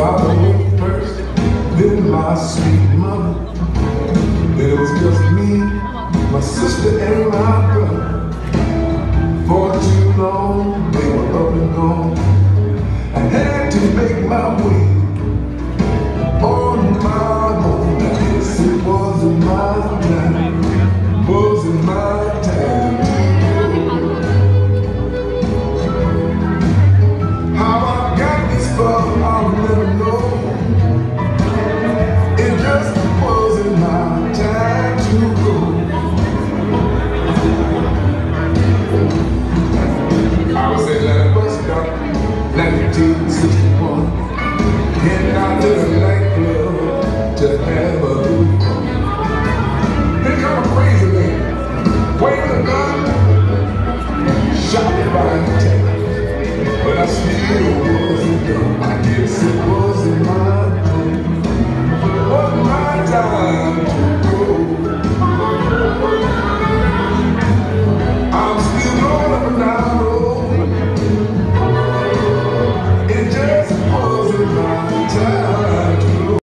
Father went first, then my sweet mother. Then it was just me, my sister, and my brother. 61 Heading out the nightclub to have come a crazy man a gun Shot by a tank But I still wasn't done I did sit